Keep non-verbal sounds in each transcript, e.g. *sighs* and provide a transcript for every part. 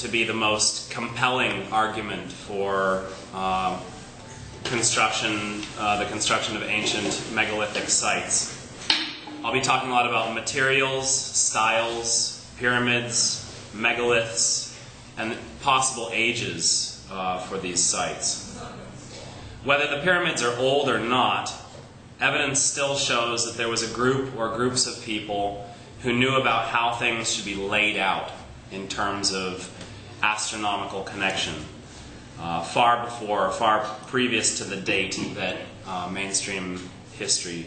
to be the most compelling argument for uh, construction, uh, the construction of ancient megalithic sites. I'll be talking a lot about materials, styles, pyramids, megaliths, and possible ages uh, for these sites. Whether the pyramids are old or not, evidence still shows that there was a group or groups of people who knew about how things should be laid out in terms of astronomical connection, uh, far before, far previous to the date that uh, mainstream history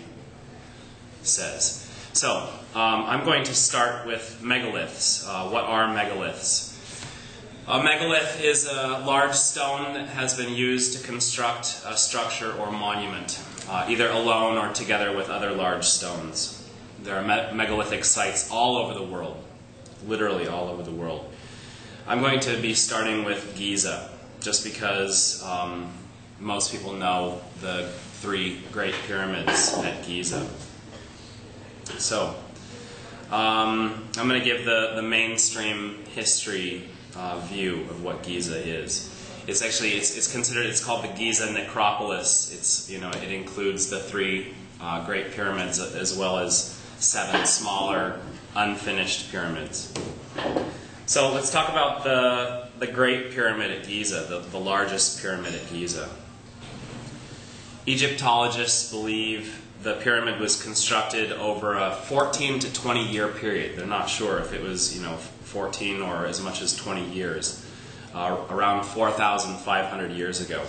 says. So, um, I'm going to start with megaliths. Uh, what are megaliths? A megalith is a large stone that has been used to construct a structure or monument, uh, either alone or together with other large stones. There are me- megalithic sites all over the world, literally all over the world. I'm going to be starting with Giza, just because um, most people know the three great pyramids at Giza. So, um, I'm going to give the, the mainstream history uh, view of what Giza is. It's actually it's, it's considered it's called the Giza necropolis. It's you know it includes the three uh, great pyramids as well as seven smaller unfinished pyramids. So let's talk about the the Great Pyramid at Giza, the, the largest pyramid at Giza. Egyptologists believe the pyramid was constructed over a 14 to 20 year period. They're not sure if it was, you know, 14 or as much as 20 years, uh, around 4,500 years ago.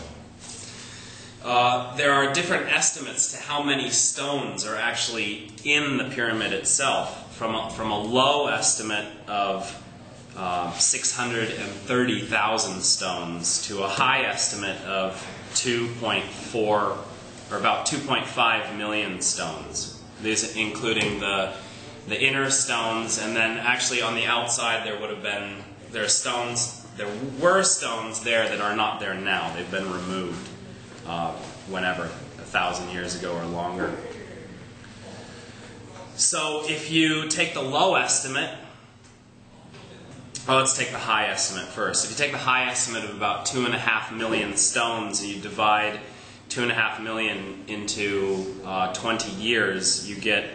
Uh, there are different estimates to how many stones are actually in the pyramid itself, from a, from a low estimate of uh, 630,000 stones to a high estimate of 2.4 or about 2.5 million stones. These including the the inner stones, and then actually on the outside there would have been there are stones. There were stones there that are not there now. They've been removed uh, whenever a thousand years ago or longer. So if you take the low estimate, well, let's take the high estimate first. If you take the high estimate of about two and a half million stones, and you divide two and a half million into uh, 20 years, you get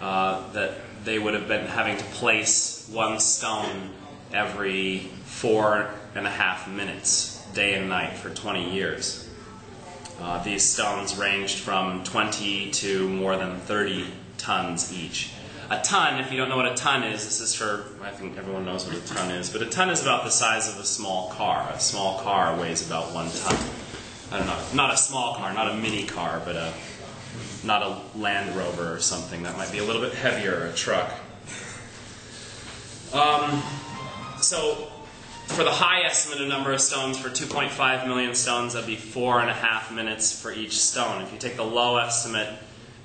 uh, that they would have been having to place one stone every four and a half minutes, day and night, for 20 years. Uh, these stones ranged from 20 to more than 30 tons each. A ton, if you don't know what a ton is, this is for, I think everyone knows what a ton is, but a ton is about the size of a small car. A small car weighs about one ton. I don't know, not a small car, not a mini car, but a not a Land Rover or something that might be a little bit heavier, a truck. Um, so, for the high estimated number of stones, for 2.5 million stones, that'd be four and a half minutes for each stone. If you take the low estimate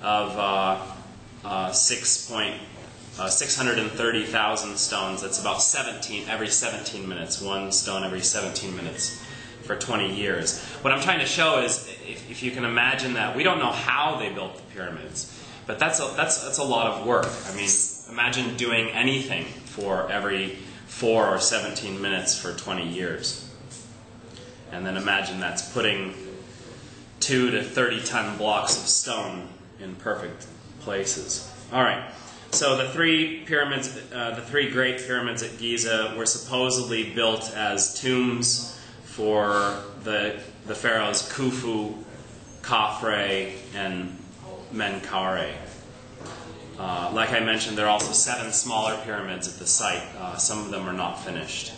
of uh, uh, 6. uh, 630,000 stones, that's about 17 every 17 minutes, one stone every 17 minutes for 20 years. What I'm trying to show is, if, if, you can imagine that, we don't know how they built the pyramids, but that's a, that's, that's a lot of work. I mean, imagine doing anything for every 4 or 17 minutes for 20 years. And then imagine that's putting 2 to 30 ton blocks of stone in perfect places. All right. So the three pyramids, uh, the three great pyramids at Giza, were supposedly built as tombs for the, the pharaohs Khufu, Khafre, and Menkaure. Uh, like I mentioned, there are also seven smaller pyramids at the site. Uh, some of them are not finished.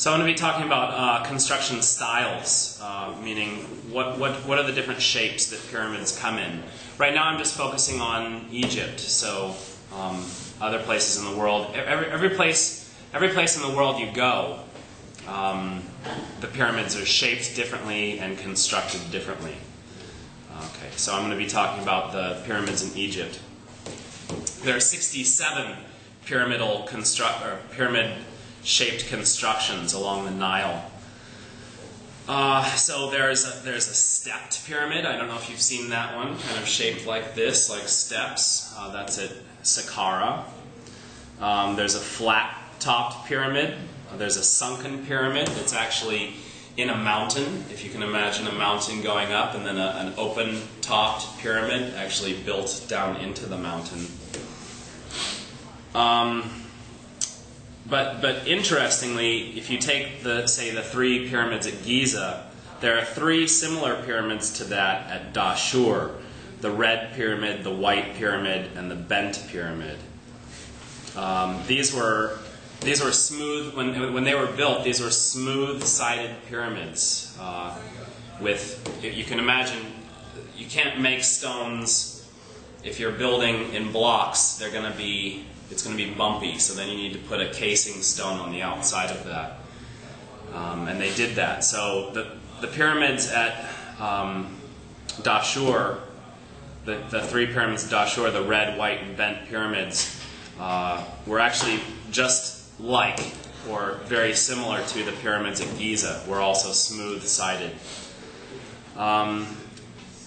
So I'm going to be talking about uh, construction styles, uh, meaning what, what, what are the different shapes that pyramids come in. Right now I'm just focusing on Egypt, so um, other places in the world. Every, every, place, every place in the world you go, um, the pyramids are shaped differently and constructed differently. Okay, so I'm going to be talking about the pyramids in Egypt. There are 67 pyramidal construct or pyramid shaped constructions along the Nile. Uh, so there's a, there's a stepped pyramid. I don't know if you've seen that one, kind of shaped like this, like steps. Uh, that's at Saqqara. Um, there's a flat topped pyramid. Uh, there's a sunken pyramid that's actually in a mountain, if you can imagine a mountain going up, and then a, an open topped pyramid actually built down into the mountain. Um, but, but interestingly, if you take the say the three pyramids at Giza, there are three similar pyramids to that at Dashur: the red pyramid, the white pyramid, and the bent pyramid. Um, these were these were smooth when when they were built. These were smooth-sided pyramids uh, with you can imagine you can't make stones if you're building in blocks. They're going to be it's going to be bumpy. So then you need to put a casing stone on the outside of that. Um, and they did that. So the, the pyramids at um, Dashur, the, the three pyramids at Dashur, the red, white, and bent pyramids, uh, were actually just like or very similar to the pyramids at Giza, were also smooth-sided. Um,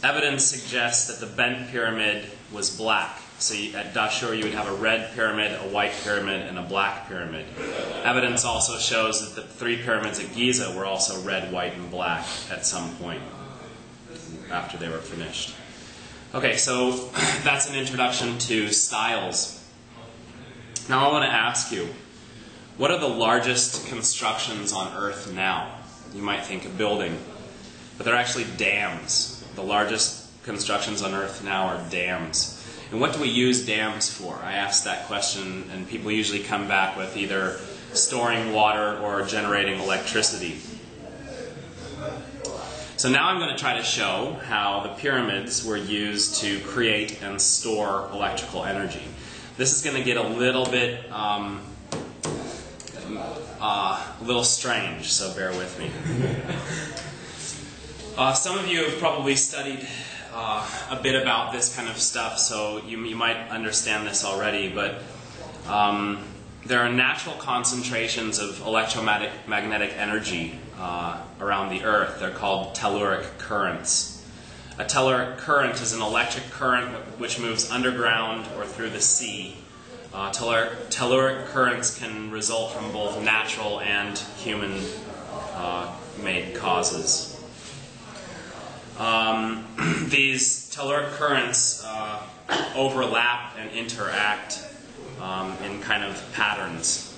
evidence suggests that the bent pyramid was black. So you, at Dashur, you would have a red pyramid, a white pyramid, and a black pyramid. Evidence also shows that the three pyramids at Giza were also red, white, and black at some point after they were finished. Okay, so *clears throat* that's an introduction to styles. Now I want to ask you, what are the largest constructions on Earth now? You might think a building, but they're actually dams. The largest constructions on Earth now are dams. And what do we use dams for? I ask that question, and people usually come back with either storing water or generating electricity. So now I'm going to try to show how the pyramids were used to create and store electrical energy. This is going to get a little bit um, uh, a little strange, so bear with me. *laughs* Uh, some of you have probably studied uh, a bit about this kind of stuff, so you, you might understand this already, but um, there are natural concentrations of electromagnetic energy uh, around the Earth. They're called telluric currents. A telluric current is an electric current which moves underground or through the sea. Uh, telluric, telluric, currents can result from both natural and human uh, made causes. Um, *clears throat* these telluric currents uh, overlap and interact um, in kind of patterns.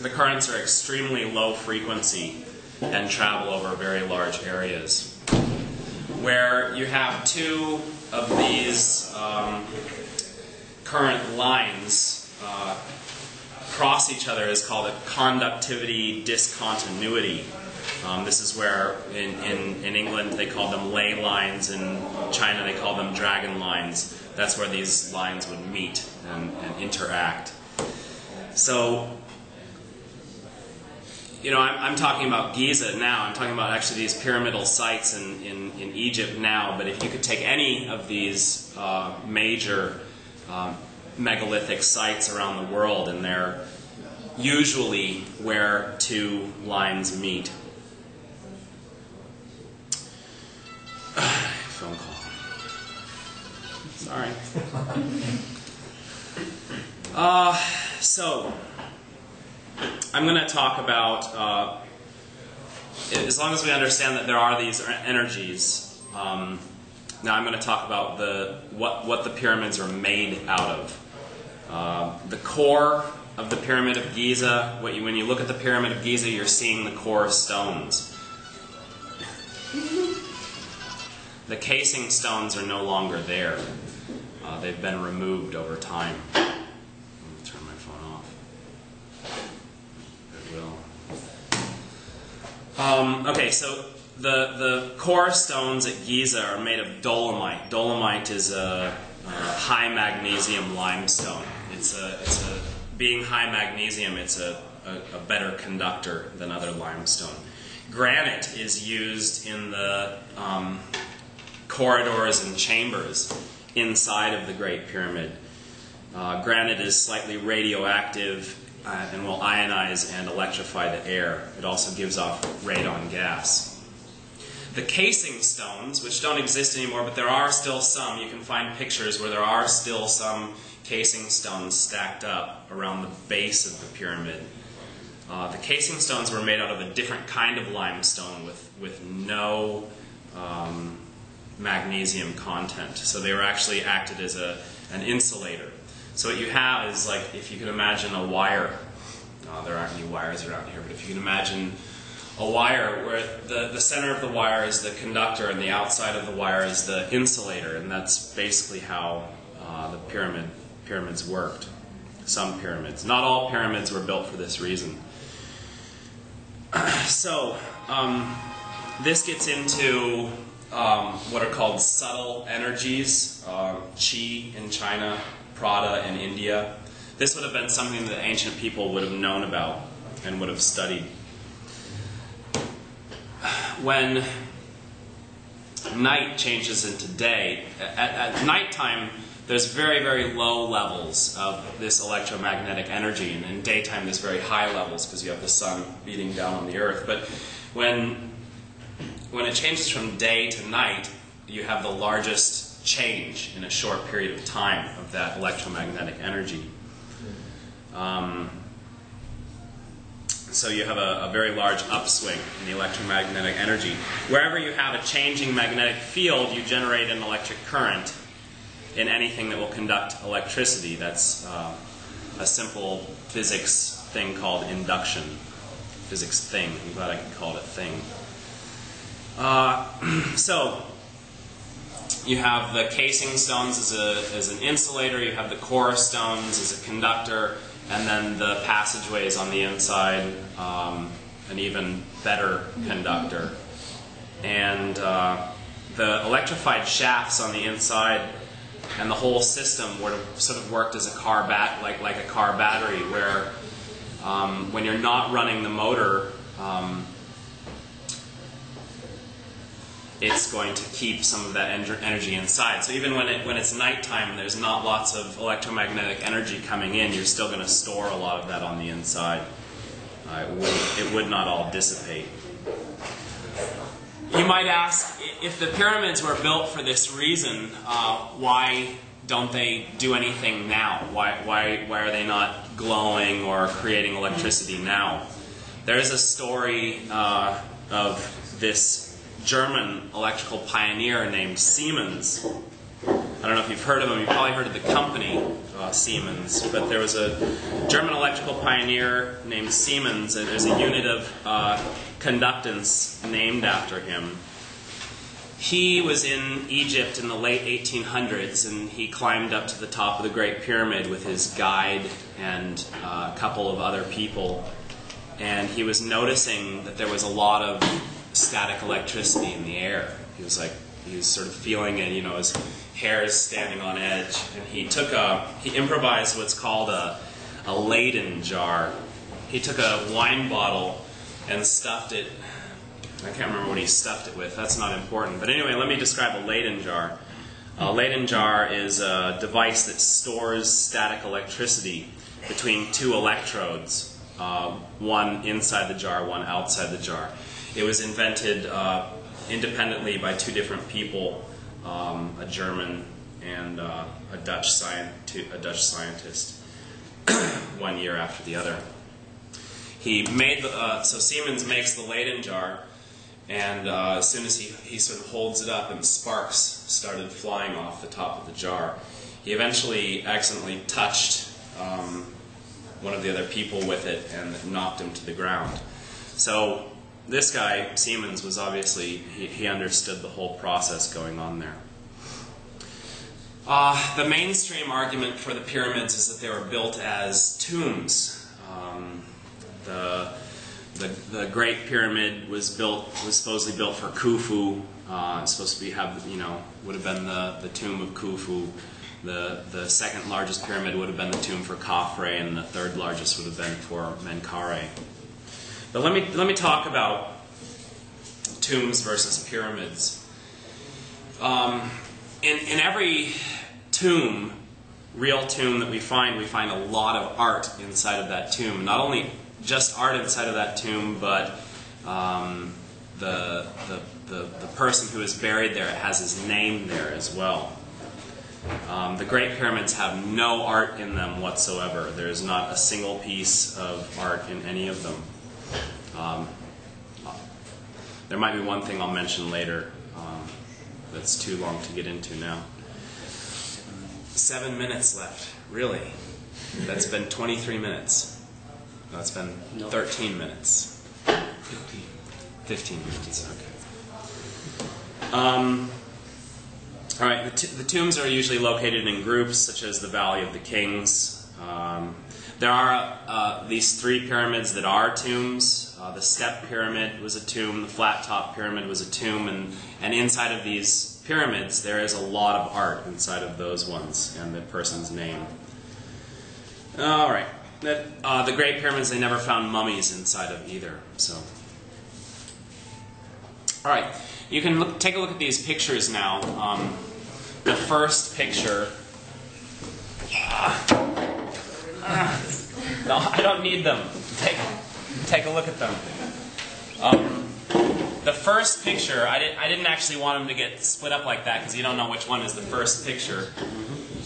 The currents are extremely low frequency and travel over very large areas. Where you have two of these um, current lines uh, cross each other is called a conductivity discontinuity. Um, this is where in, in, in, England they call them ley lines, in China they call them dragon lines. That's where these lines would meet and, and interact. So, you know, I'm, I'm, talking about Giza now. I'm talking about actually these pyramidal sites in, in, in Egypt now. But if you could take any of these uh, major um, megalithic sites around the world, and they're usually where two lines meet. *sighs* Phone call. Sorry. *laughs* Uh, so, I'm going to talk about, uh, as long as we understand that there are these energies, um, now I'm going to talk about the what, what the pyramids are made out of. Uh, the core of the Pyramid of Giza, you, when you look at the Pyramid of Giza, you're seeing the core of stones. The casing stones are no longer there. Uh, they've been removed over time. Turn my phone off. It will. Um, okay, so the, the core stones at Giza are made of dolomite. Dolomite is a, a high magnesium limestone. It's a, it's a, being high magnesium, it's a, a, a better conductor than other limestone. Granite is used in the um, corridors and chambers inside of the Great Pyramid. Uh, granite is slightly radioactive uh, and will ionize and electrify the air. It also gives off radon gas. The casing stones, which don't exist anymore, but there are still some, you can find pictures where there are still some casing stones stacked up around the base of the pyramid. Uh, the casing stones were made out of a different kind of limestone with, with no um, magnesium content. So they were actually acted as a, an insulator. So what you have is like if you can imagine a wire. Uh, there aren't any wires around here, but if you can imagine a wire where the, the center of the wire is the conductor and the outside of the wire is the insulator, and that's basically how uh, the pyramid pyramids worked. Some pyramids. Not all pyramids were built for this reason. *clears throat* so, um, this gets into um, what are called subtle energies, um, qi in China, prana in India. This would have been something that ancient people would have known about and would have studied. When night changes into day, at, at nighttime, there's very, very low levels of this electromagnetic energy, and in daytime there's very high levels because you have the sun beating down on the earth. But when when it changes from day to night, you have the largest change in a short period of time of that electromagnetic energy. Um, so you have a, a, very large upswing in the electromagnetic energy. Wherever you have a changing magnetic field, you generate an electric current in anything that will conduct electricity. That's uh, a simple physics thing called induction. Physics thing. I'm glad I can call it a thing. Uh, *clears throat* so you have the casing stones as, a, as an insulator, you have the core stones as a conductor, and then the passageways on the inside, um, an even better conductor. And uh, the electrified shafts on the inside and the whole system would have sort of worked as a car bat like like a car battery where um, when you're not running the motor um, it's going to keep some of that energy inside. So even when, it, when it's nighttime and there's not lots of electromagnetic energy coming in, you're still going to store a lot of that on the inside. Uh, it, would, it would not all dissipate. You might ask, if the pyramids were built for this reason, uh, why don't they do anything now? Why, why, why are they not glowing or creating electricity now? There's a story uh, of this German electrical pioneer named Siemens. I don't know if you've heard of him. You've probably heard of the company uh, Siemens, but there was a German electrical pioneer named Siemens, and there's a unit of uh, conductance named after him. He was in Egypt in the late 1800s, and he climbed up to the top of the Great Pyramid with his guide and uh, a couple of other people. And he was noticing that there was a lot of static electricity in the air. He was like, he was sort of feeling it, you know, his hair is standing on edge. And he took a, he improvised what's called a, a Leyden jar. He took a wine bottle and stuffed it. I can't remember what he stuffed it with. That's not important. But anyway, let me describe a Leyden jar. A Leyden jar is a device that stores static electricity between two electrodes, uh, one inside the jar, one outside the jar. It was invented uh, independently by two different people, um, a German and uh, a Dutch scientist, a Dutch scientist, *clears throat* one year after the other. He made the, uh, so Siemens makes the Leyden jar, and uh, as soon as he, he sort of holds it up and sparks started flying off the top of the jar, he eventually accidentally touched um, one of the other people with it and knocked him to the ground. So this guy, Siemens, was obviously, he, he understood the whole process going on there. Uh, the mainstream argument for the pyramids is that they were built as tombs. Um, the, the, the Great Pyramid was built was supposedly built for Khufu. Uh, supposed to be have you know would have been the, the tomb of Khufu. The the second largest pyramid would have been the tomb for Khafre, and the third largest would have been for Menkaure. But let me, let me talk about tombs versus pyramids. Um, in, in every tomb, real tomb that we find, we find a lot of art inside of that tomb. Not only just art inside of that tomb, but um, the, the, the, the person who is buried there has his name there as well. Um, the Great Pyramids have no art in them whatsoever. There is not a single piece of art in any of them. Um, there might be one thing I'll mention later um, that's too long to get into now. Seven minutes left. Really? That's been 23 minutes. No, it's been 13 minutes. 15. 15 minutes, okay. Um, all right, the, t- the tombs are usually located in groups, such as the Valley of the Kings. Um, there are uh, these three pyramids that are tombs. Uh, the step pyramid was a tomb, the flat top pyramid was a tomb, and, and inside of these pyramids, there is a lot of art inside of those ones and the person's name. All right. That, uh, the Great Pyramids, they never found mummies inside of either. So, all right, you can look, take a look at these pictures now. Um, the first picture. No, *laughs* I don't need them. Take, take a look at them. Um, the first picture, I, did, I didn't actually want them to get split up like that because you don't know which one is the first picture.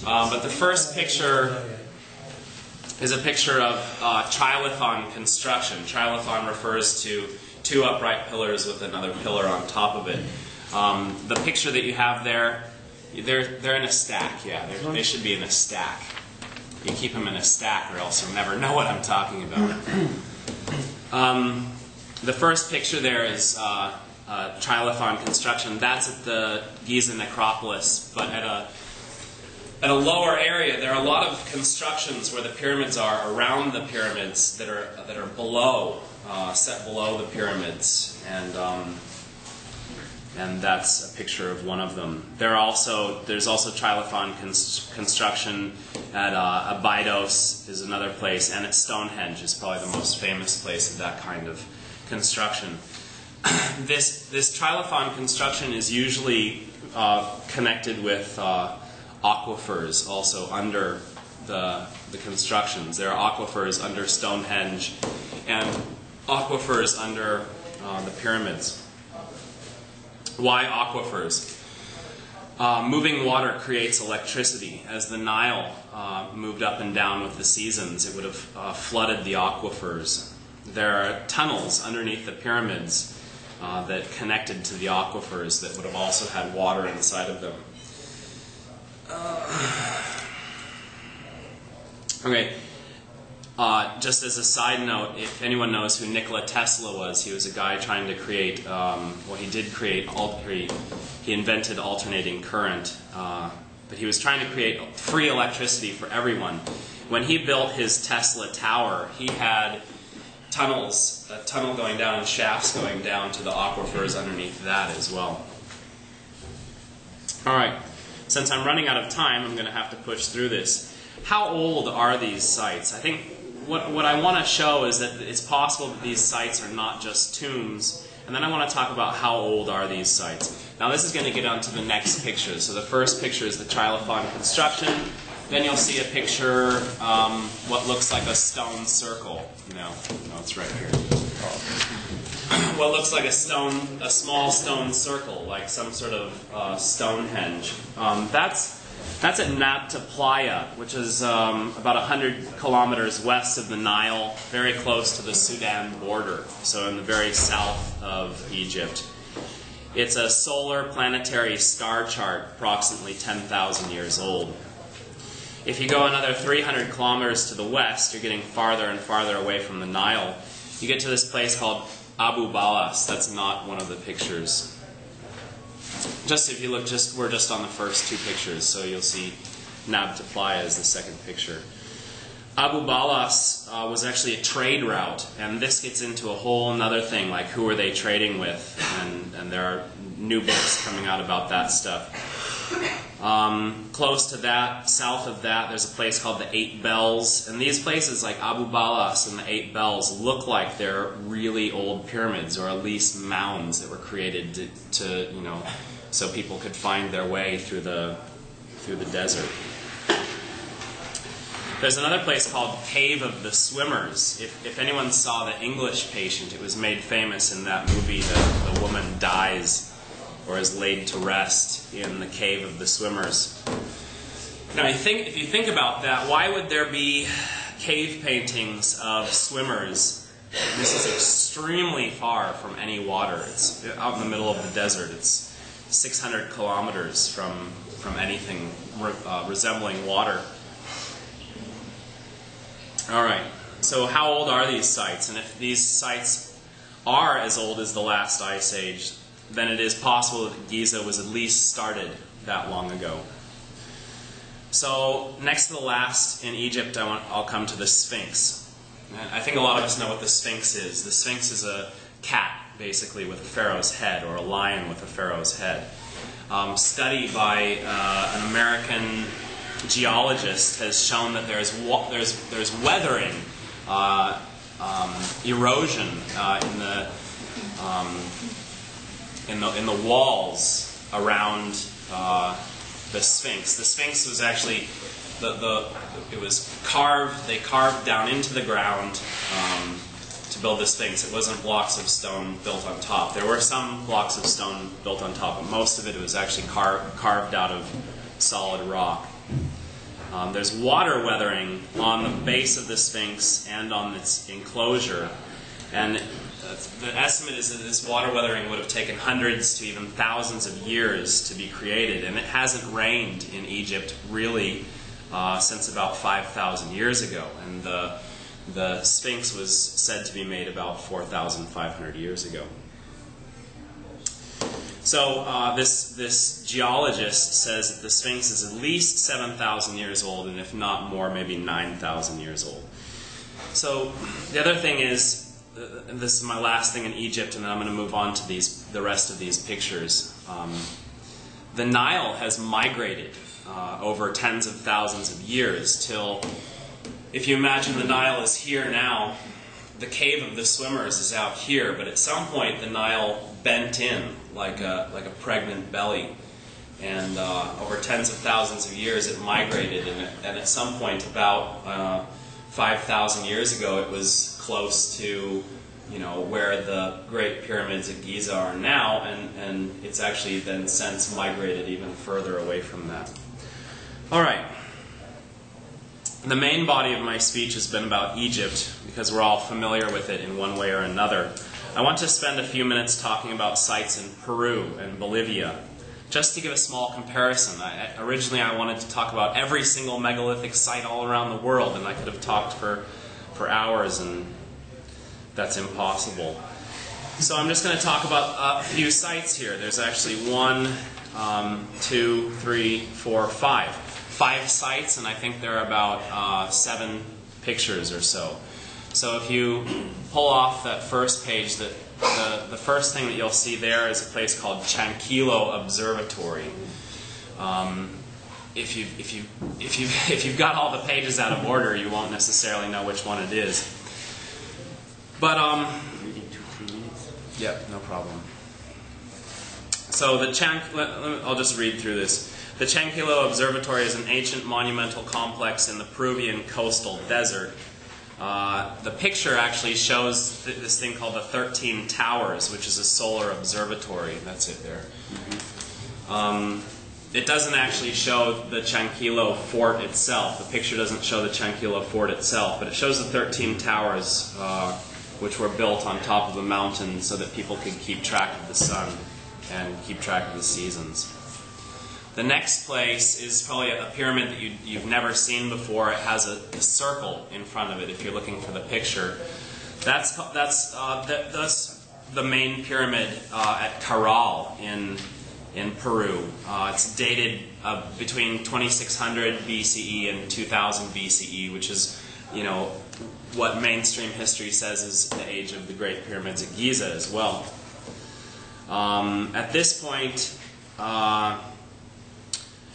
Um, but the first picture is a picture of uh, trilithon construction. Trilithon refers to two upright pillars with another pillar on top of it. Um, the picture that you have there, they're, they're in a stack, yeah. They should be in a stack. You keep them in a stack or else you'll never *laughs* know what I'm talking about. *clears throat* Um, the first picture there is uh, uh, Trilithon construction. That's at the Giza necropolis, but at a at a lower area, there are a lot of constructions where the pyramids are around the pyramids that are that are below, uh, set below the pyramids, and um, and that's a picture of one of them. There also there's also Trilithon cons- construction at uh, Abydos is another place, and at Stonehenge is probably the most famous place of that kind of construction. *clears throat* this this Trilithon construction is usually uh, connected with uh, aquifers also under the, the constructions. There are aquifers under Stonehenge and aquifers under uh, the pyramids. Why aquifers? Uh, moving water creates electricity. As the Nile uh, moved up and down with the seasons, it would have uh, flooded the aquifers. There are tunnels underneath the pyramids uh, that connected to the aquifers that would have also had water inside of them. *sighs* Okay. Uh, just as a side note, if anyone knows who Nikola Tesla was, he was a guy trying to create, um, well, he did create, he, he invented alternating current, uh, but he was trying to create free electricity for everyone. When he built his Tesla tower, he had tunnels, a tunnel going down and shafts going down to the aquifers underneath that as well. All right. Since I'm running out of time, I'm going to have to push through this. How old are these sites? I think what, what I want to show is that it's possible that these sites are not just tombs. And then I want to talk about how old are these sites. Now this is going to get on to the next picture. So the first picture is the Trilithon construction. Then you'll see a picture, um, what looks like a stone circle. No, no, it's right here. *clears throat* what looks like a stone, a small stone circle, like some sort of uh, Stonehenge. Um, that's that's at Nabta Playa, which is um, about 100 kilometers west of the Nile, very close to the Sudan border, so in the very south of Egypt. It's a solar planetary star chart, approximately 10,000 years old. If you go another 300 kilometers to the west, you're getting farther and farther away from the Nile. You get to this place called Abu Balas. That's not one of the pictures just if you look, just we're just on the first two pictures, so you'll see Nabta Playa as the second picture. Abu Balas uh, was actually a trade route, and this gets into a whole another thing, like who are they trading with, and, and there are new books coming out about that stuff. Um, close to that, south of that, there's a place called the Eight Bells, and these places like Abu Balas and the Eight Bells look like they're really old pyramids, or at least mounds that were created to, to you know, so people could find their way through the through the desert. There's another place called Cave of the Swimmers. If, if anyone saw The English Patient, it was made famous in that movie. The, the woman dies or is laid to rest in the Cave of the Swimmers. Now, you think, if you think about that, why would there be cave paintings of swimmers? This is extremely far from any water. It's out in the middle of the desert. It's 600 kilometers from, from anything re, uh, resembling water. All right, so how old are these sites? And if these sites are as old as the last ice age, then it is possible that Giza was at least started that long ago. So next to the last in Egypt, I want, I'll come to the Sphinx. I think a lot of us know what the Sphinx is. The Sphinx is a cat, basically, with a pharaoh's head, or a lion with a pharaoh's head. Um, study by uh, an American geologist has shown that there's there's there's weathering, uh, um, erosion uh, in the um, in the in the walls around uh, the Sphinx. The Sphinx was actually the, the it was carved. They carved down into the ground build the Sphinx. It wasn't blocks of stone built on top. There were some blocks of stone built on top, but most of it was actually car- carved out of solid rock. Um, there's water weathering on the base of the Sphinx and on its enclosure, and the estimate is that this water weathering would have taken hundreds to even thousands of years to be created, and it hasn't rained in Egypt really uh, since about 5,000 years ago. And the, the Sphinx was said to be made about 4,500 years ago. So uh, this, this geologist says that the Sphinx is at least 7,000 years old, and if not more, maybe 9,000 years old. So the other thing is, uh, this is my last thing in Egypt, and then I'm going to move on to these, the rest of these pictures. Um, the Nile has migrated uh, over tens of thousands of years till, if you imagine the Nile is here now, the cave of the swimmers is out here, but at some point the Nile bent in like a, like a pregnant belly. And uh, over tens of thousands of years it migrated, and, and at some point, about uh, 5,000 years ago, it was close to you know where the Great Pyramids at Giza are now, and, and it's actually then since migrated even further away from that. All right. The main body of my speech has been about Egypt because we're all familiar with it in one way or another. I want to spend a few minutes talking about sites in Peru and Bolivia. Just to give a small comparison, I, originally I wanted to talk about every single megalithic site all around the world, and I could have talked for, for hours, and that's impossible. So I'm just going to talk about a few sites here. There's actually one, um, two, three, four, five. Five sites, and I think there are about uh, seven pictures or so. So if you pull off that first page, that the, the first thing that you'll see there is a place called Chanquillo Observatory. Um, if you if you if you *laughs* if you've got all the pages out of order, you won't necessarily know which one it is. But um, yep, no problem. So the Chank, I'll just read through this. The Chanquillo Observatory is an ancient monumental complex in the Peruvian coastal desert. Uh, the picture actually shows th this thing called the 13 Towers, which is a solar observatory. That's it there. Um, it doesn't actually show the Chanquillo fort itself. The picture doesn't show the Chanquillo fort itself, but it shows the 13 towers, uh, which were built on top of a mountain so that people could keep track of the sun and keep track of the seasons. The next place is probably a pyramid that you, have never seen before. It has a, a, circle in front of it if you're looking for the picture. That's, that's, uh, the, that's the main pyramid uh, at Caral in, in Peru. Uh, it's dated uh, between 2600 BCE and 2000 BCE, which is, you know, what mainstream history says is the age of the Great Pyramids at Giza as well. Um, at this point, uh,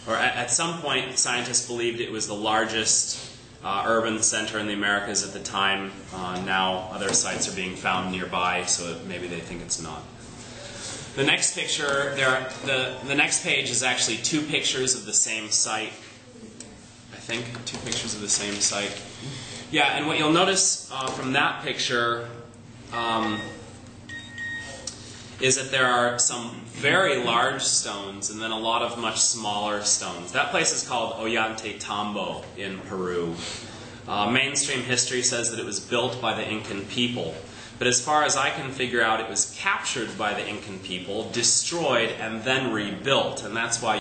or at, at, some point, scientists believed it was the largest uh, urban center in the Americas at the time. Uh, now other sites are being found nearby, so maybe they think it's not. The next picture, there are, the, the next page is actually two pictures of the same site. I think two pictures of the same site. Yeah, and what you'll notice uh, from that picture um, is that there are some very large stones and then a lot of much smaller stones. That place is called Ollantaytambo Tambo in Peru. Uh, mainstream history says that it was built by the Incan people. But as far as I can figure out, it was captured by the Incan people, destroyed, and then rebuilt. And that's why